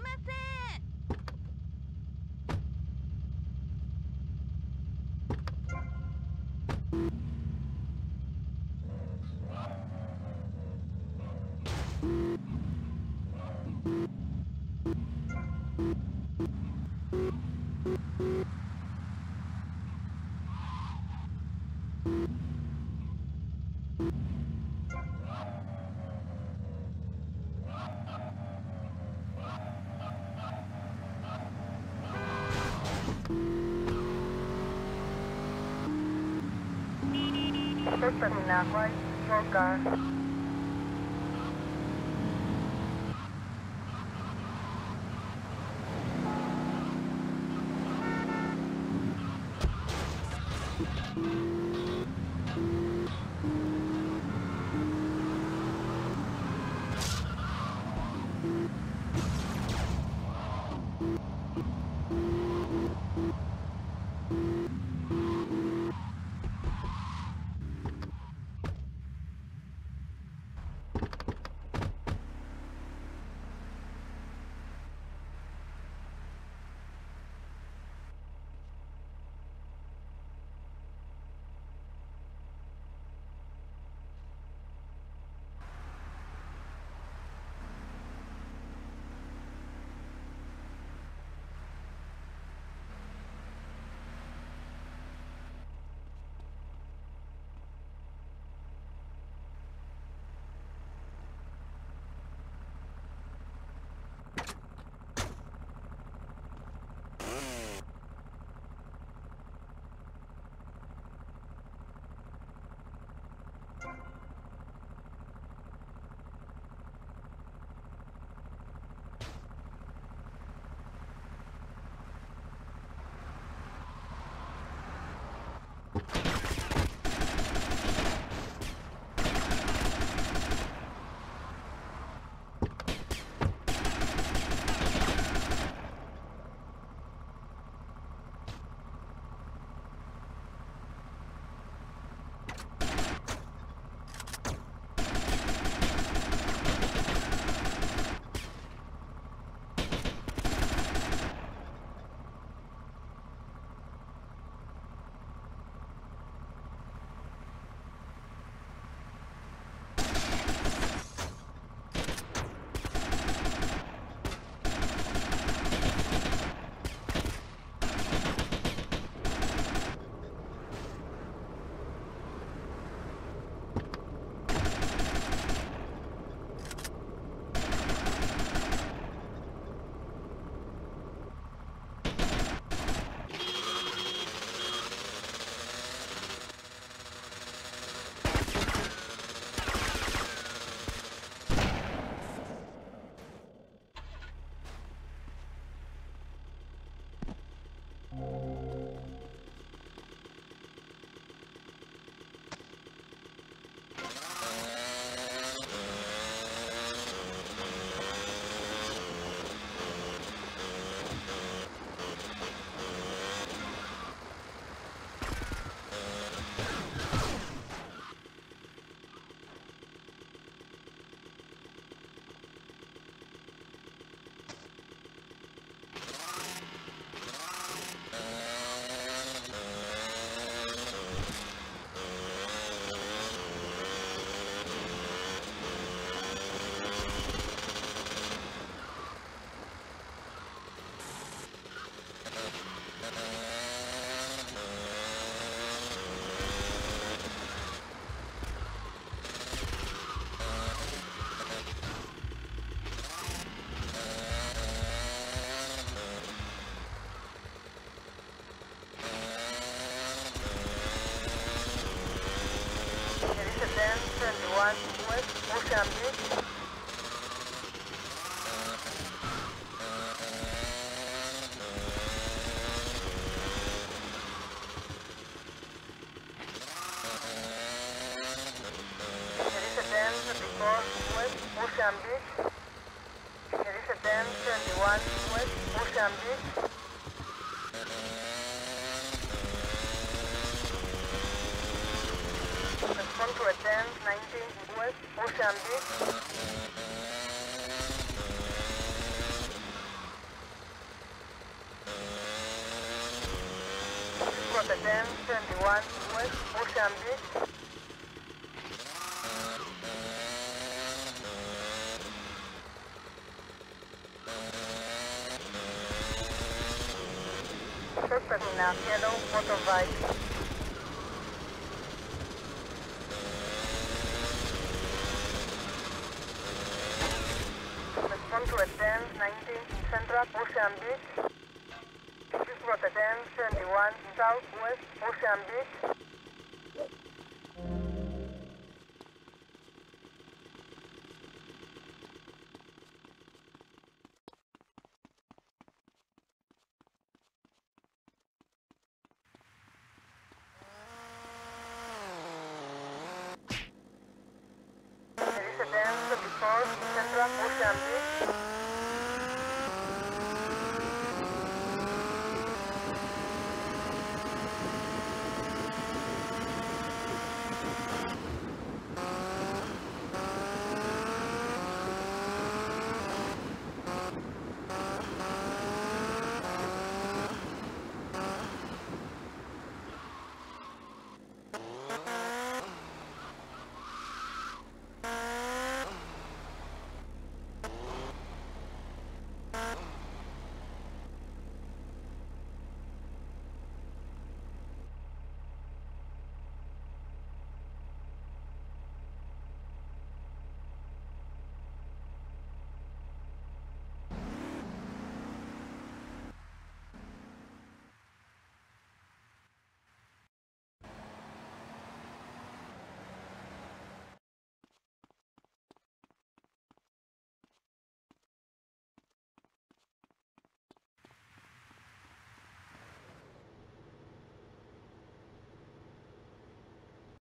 ませんうん。terminal right, your. Cambridge. Respond to 19 West Ocean Beach. Respond attend 21 Ocean Beach. Now, yellow. Respond to a 1019 Central Ocean Beach. This was a 1071 Southwest Ocean Beach.